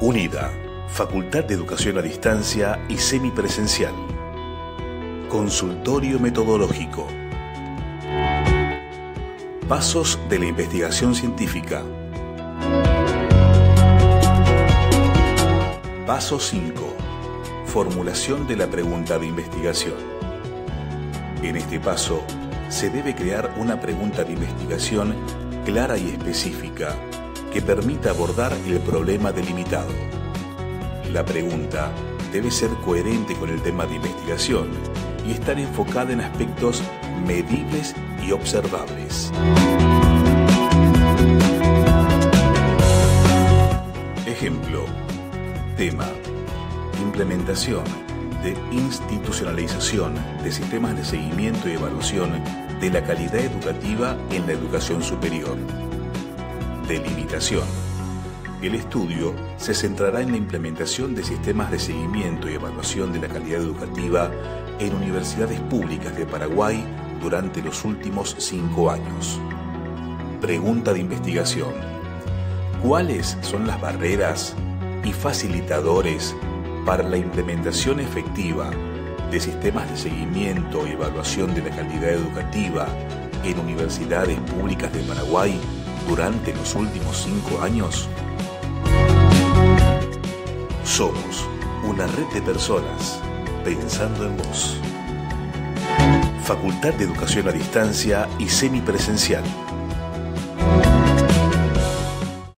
UNIDA, Facultad de Educación a Distancia y Semipresencial. Consultorio Metodológico. Pasos de la investigación científica. Paso 5. Formulación de la pregunta de investigación. En este paso, se debe crear una pregunta de investigación clara y específica que permita abordar el problema delimitado. La pregunta debe ser coherente con el tema de investigación y estar enfocada en aspectos medibles y observables. Ejemplo. Tema. Implementación de institucionalización de sistemas de seguimiento y evaluación de la calidad educativa en la educación superior. Delimitación. El estudio se centrará en la implementación de sistemas de seguimiento y evaluación de la calidad educativa en universidades públicas de Paraguay durante los últimos cinco años. Pregunta de investigación. ¿Cuáles son las barreras y facilitadores para la implementación efectiva de sistemas de seguimiento y evaluación de la calidad educativa en universidades públicas de Paraguay durante los últimos cinco años? Somos una red de personas pensando en vos. Facultad de Educación a Distancia y Semipresencial